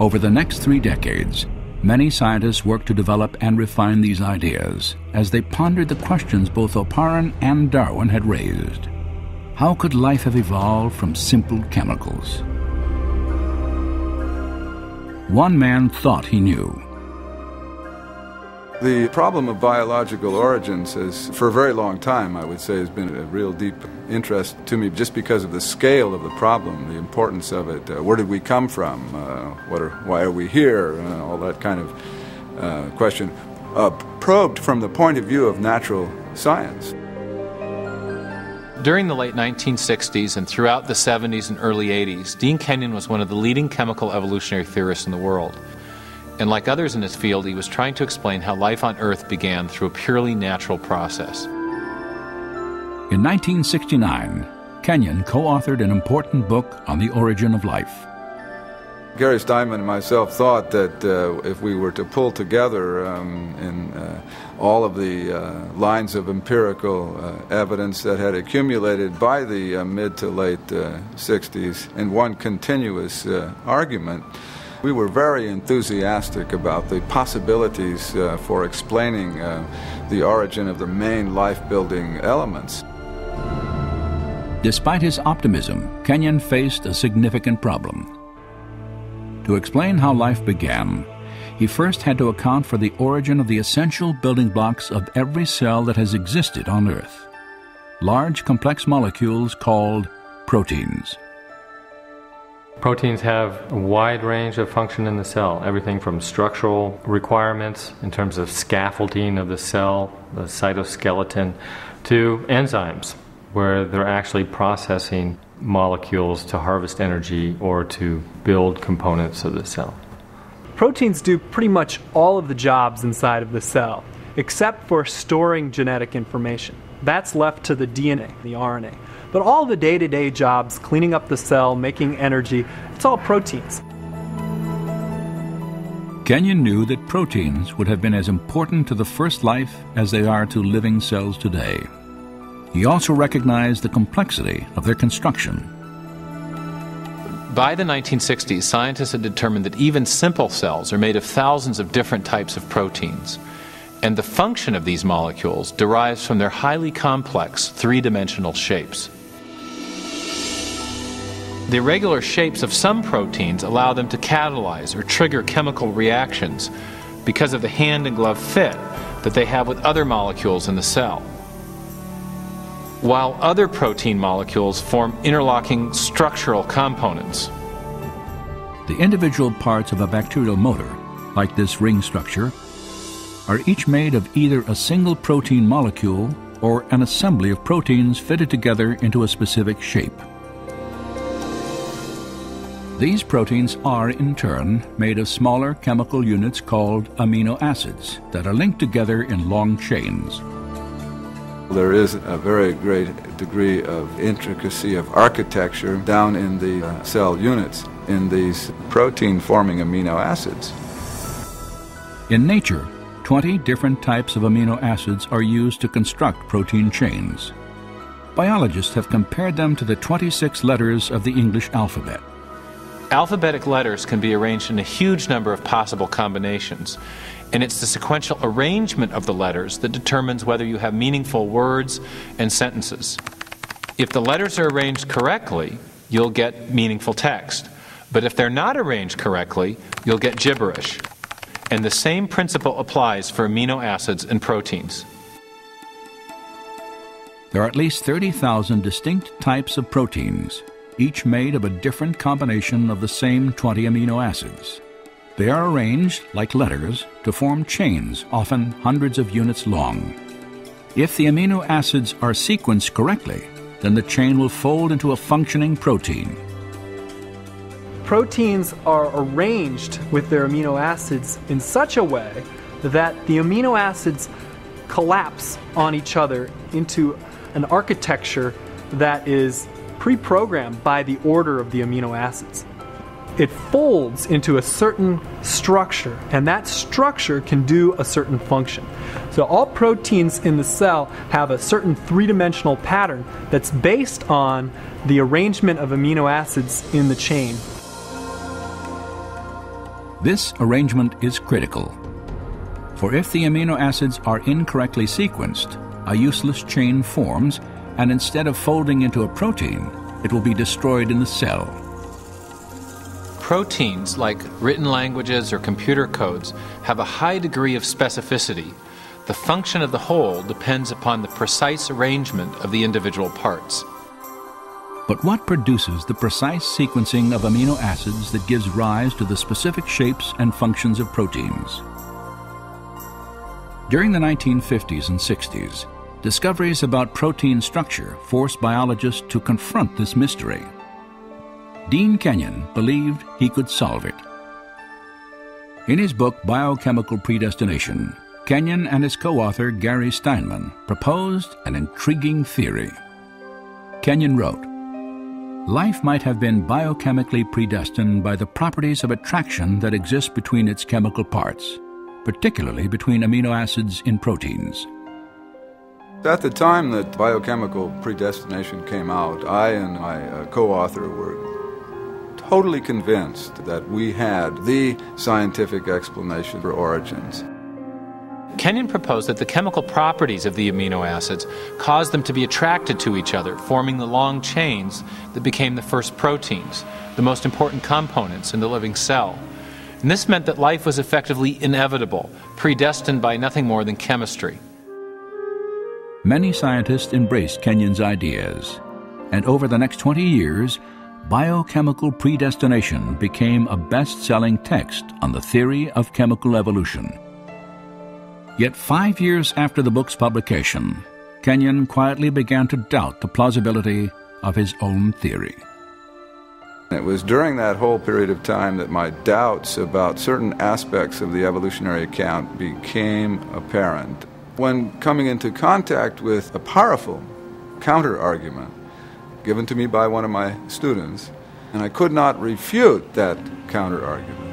Over the next three decades, many scientists worked to develop and refine these ideas as they pondered the questions both Oparin and Darwin had raised. How could life have evolved from simple chemicals? One man thought he knew. The problem of biological origins has, for a very long time, I would say, has been a real deep interest to me just because of the scale of the problem, the importance of it. Uh, where did we come from? Uh, what are, why are we here? Uh, all that kind of uh, question. Uh, probed from the point of view of natural science. During the late 1960s and throughout the 70s and early 80s, Dean Kenyon was one of the leading chemical evolutionary theorists in the world and like others in his field, he was trying to explain how life on Earth began through a purely natural process. In 1969, Kenyon co authored an important book on the origin of life. Gary Steinman and myself thought that uh, if we were to pull together um, in uh, all of the uh, lines of empirical uh, evidence that had accumulated by the uh, mid to late 60s uh, in one continuous argument, we were very enthusiastic about the possibilities uh, for explaining uh, the origin of the main life building elements. Despite his optimism, Kenyon faced a significant problem. To explain how life began, he first had to account for the origin of the essential building blocks of every cell that has existed on Earth large complex molecules called proteins. Proteins have a wide range of function in the cell, everything from structural requirements in terms of scaffolding of the cell, the cytoskeleton, to enzymes, where they're actually processing molecules to harvest energy or to build components of the cell. Proteins do pretty much all of the jobs inside of the cell, except for storing genetic information. That's left to the DNA, the RNA. But all the day to day jobs, cleaning up the cell, making energy, it's all proteins. Kenyon knew that proteins would have been as important to the first life as they are to living cells today. He also recognized the complexity of their construction. By the 1960s, scientists had determined that even simple cells are made of thousands of different types of proteins. And the function of these molecules derives from their highly complex three dimensional shapes. The irregular shapes of some proteins allow them to catalyze or trigger chemical reactions because of the hand and glove fit that they have with other molecules in the cell. While other protein molecules form interlocking structural components. The individual parts of a bacterial motor, like this ring structure, are each made of either a single protein molecule or an assembly of proteins fitted together into a specific shape. These proteins are, in turn, made of smaller chemical units called amino acids that are linked together in long chains. There is a very great degree of intricacy of architecture down in the uh, cell units in these protein forming amino acids. In nature, 20 different types of amino acids are used to construct protein chains. Biologists have compared them to the 26 letters of the English alphabet. Alphabetic letters can be arranged in a huge number of possible combinations, and it's the sequential arrangement of the letters that determines whether you have meaningful words and sentences. If the letters are arranged correctly, you'll get meaningful text. But if they're not arranged correctly, you'll get gibberish. And the same principle applies for amino acids and proteins. There are at least 30,000 distinct types of proteins, each made of a different combination of the same 20 amino acids. They are arranged, like letters, to form chains, often hundreds of units long. If the amino acids are sequenced correctly, then the chain will fold into a functioning protein. Proteins are arranged with their amino acids in such a way that the amino acids collapse on each other into an architecture that is pre-programmed by the order of the amino acids. It folds into a certain structure, and that structure can do a certain function. So, all proteins in the cell have a certain three dimensional pattern that's based on the arrangement of amino acids in the chain. This arrangement is critical. For if the amino acids are incorrectly sequenced, a useless chain forms, and instead of folding into a protein, it will be destroyed in the cell. Proteins, like written languages or computer codes, have a high degree of specificity. The function of the whole depends upon the precise arrangement of the individual parts. But what produces the precise sequencing of amino acids that gives rise to the specific shapes and functions of proteins? During the 1950s and 60s, discoveries about protein structure forced biologists to confront this mystery. Dean Kenyon believed he could solve it. In his book Biochemical Predestination, Kenyon and his co author Gary Steinman proposed an intriguing theory. Kenyon wrote Life might have been biochemically predestined by the properties of attraction that exist between its chemical parts, particularly between amino acids in proteins. At the time that biochemical predestination came out, I and my uh, co author were totally convinced that we had the scientific explanation for origins. Kenyon proposed that the chemical properties of the amino acids caused them to be attracted to each other, forming the long chains that became the first proteins, the most important components in the living cell. And this meant that life was effectively inevitable, predestined by nothing more than chemistry. Many scientists embraced Kenyon's ideas, and over the next 20 years, Biochemical Predestination became a best selling text on the theory of chemical evolution. Yet, five years after the book's publication, Kenyon quietly began to doubt the plausibility of his own theory. It was during that whole period of time that my doubts about certain aspects of the evolutionary account became apparent. When coming into contact with a powerful counter argument given to me by one of my students, and I could not refute that counter argument.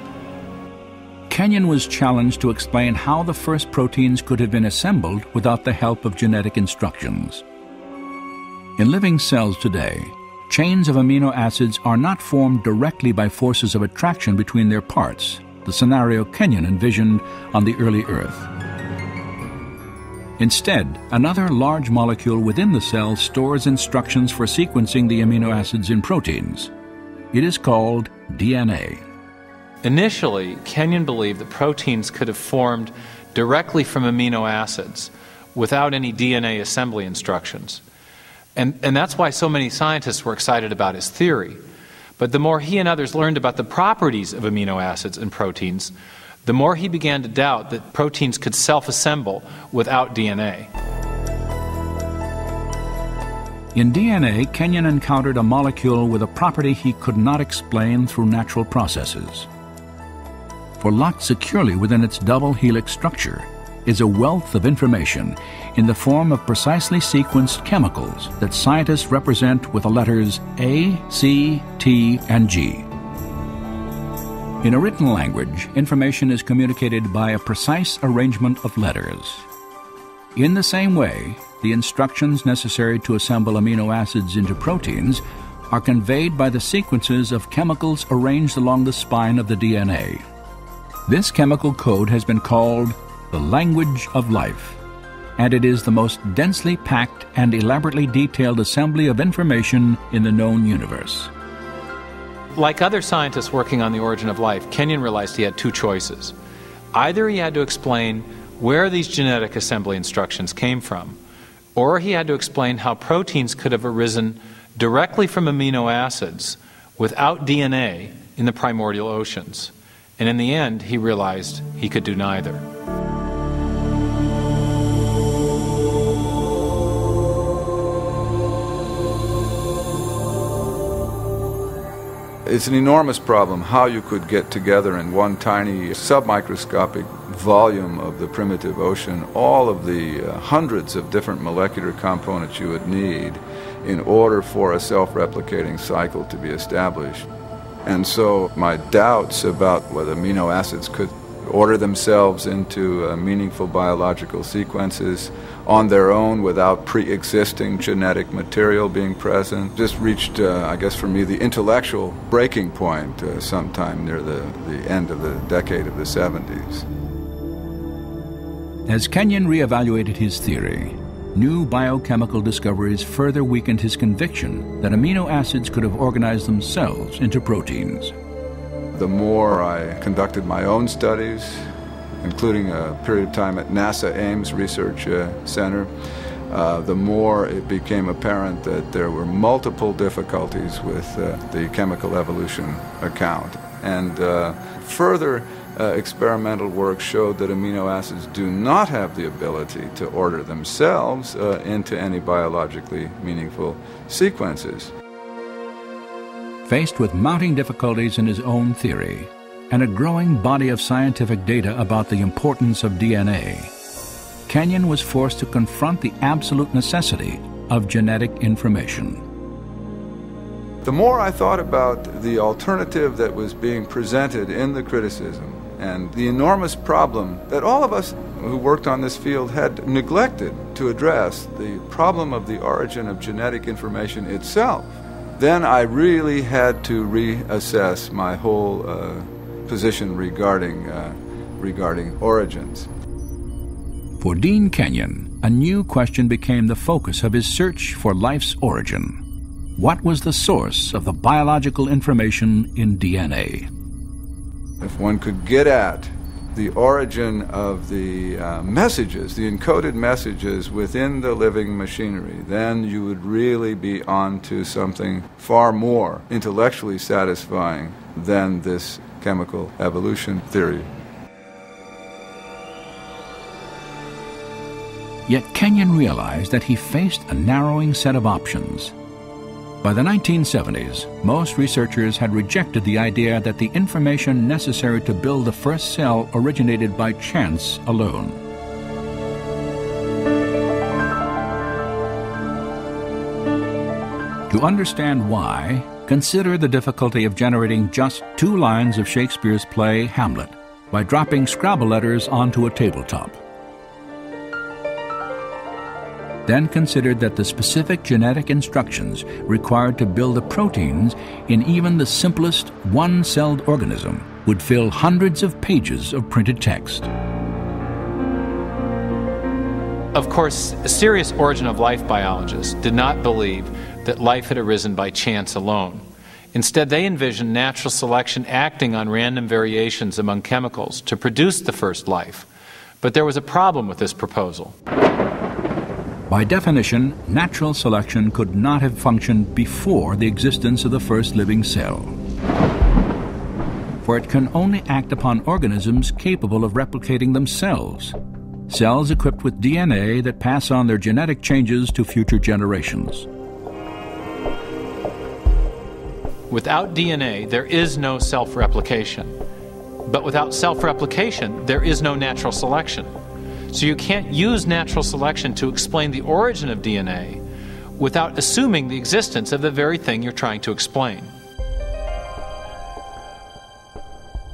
Kenyon was challenged to explain how the first proteins could have been assembled without the help of genetic instructions. In living cells today, chains of amino acids are not formed directly by forces of attraction between their parts, the scenario Kenyon envisioned on the early Earth. Instead, another large molecule within the cell stores instructions for sequencing the amino acids in proteins. It is called DNA. Initially, Kenyon believed that proteins could have formed directly from amino acids without any DNA assembly instructions. And, and that's why so many scientists were excited about his theory. But the more he and others learned about the properties of amino acids and proteins, the more he began to doubt that proteins could self assemble without DNA. In DNA, Kenyon encountered a molecule with a property he could not explain through natural processes. For locked securely within its double helix structure is a wealth of information in the form of precisely sequenced chemicals that scientists represent with the letters A, C, T, and G. In a written language, information is communicated by a precise arrangement of letters. In the same way, the instructions necessary to assemble amino acids into proteins are conveyed by the sequences of chemicals arranged along the spine of the DNA. This chemical code has been called the language of life, and it is the most densely packed and elaborately detailed assembly of information in the known universe. Like other scientists working on the origin of life, Kenyon realized he had two choices. Either he had to explain where these genetic assembly instructions came from, or he had to explain how proteins could have arisen directly from amino acids without DNA in the primordial oceans. And in the end, he realized he could do neither. It's an enormous problem how you could get together in one tiny submicroscopic volume of the primitive ocean all of the uh, hundreds of different molecular components you would need in order for a self-replicating cycle to be established. And so my doubts about whether amino acids could order themselves into uh, meaningful biological sequences on their own without pre existing genetic material being present. Just reached, uh, I guess for me, the intellectual breaking point uh, sometime near the, the end of the decade of the 70s. As Kenyon reevaluated his theory, new biochemical discoveries further weakened his conviction that amino acids could have organized themselves into proteins. The more I conducted my own studies, including a period of time at NASA Ames Research uh, Center, uh, the more it became apparent that there were multiple difficulties with uh, the chemical evolution account. And uh, further uh, experimental work showed that amino acids do not have the ability to order themselves uh, into any biologically meaningful sequences. Faced with mounting difficulties in his own theory and a growing body of scientific data about the importance of DNA, Kenyon was forced to confront the absolute necessity of genetic information. The more I thought about the alternative that was being presented in the criticism, and the enormous problem that all of us who worked on this field had neglected to address the problem of the origin of genetic information itself, then I really had to reassess my whole uh, position regarding, uh, regarding origins. For Dean Kenyon, a new question became the focus of his search for life's origin. What was the source of the biological information in DNA? If one could get at the origin of the uh, messages, the encoded messages within the living machinery, then you would really be on to something far more intellectually satisfying than this chemical evolution theory. Yet Kenyon realized that he faced a narrowing set of options. By the 1970s, most researchers had rejected the idea that the information necessary to build the first cell originated by chance alone. To understand why, consider the difficulty of generating just two lines of Shakespeare's play Hamlet by dropping Scrabble letters onto a tabletop then considered that the specific genetic instructions required to build the proteins in even the simplest one celled organism would fill hundreds of pages of printed text. Of course, serious origin of life biologists did not believe that life had arisen by chance alone. Instead, they envisioned natural selection acting on random variations among chemicals to produce the first life. But there was a problem with this proposal. By definition, natural selection could not have functioned before the existence of the first living cell. For it can only act upon organisms capable of replicating themselves, cells equipped with DNA that pass on their genetic changes to future generations. Without DNA, there is no self replication. But without self replication, there is no natural selection. So you can't use natural selection to explain the origin of DNA without assuming the existence of the very thing you're trying to explain.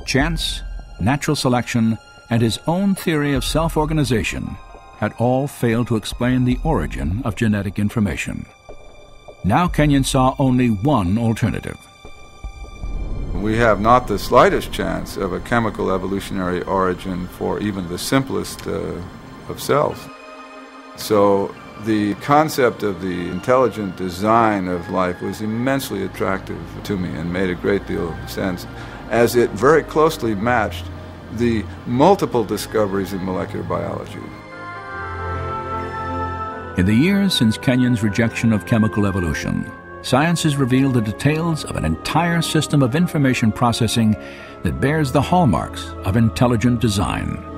Chance, natural selection, and his own theory of self organization had all failed to explain the origin of genetic information. Now Kenyon saw only one alternative. We have not the slightest chance of a chemical evolutionary origin for even the simplest uh, of cells. So the concept of the intelligent design of life was immensely attractive to me and made a great deal of sense as it very closely matched the multiple discoveries in molecular biology. In the years since Kenyon's rejection of chemical evolution, science has revealed the details of an entire system of information processing that bears the hallmarks of intelligent design.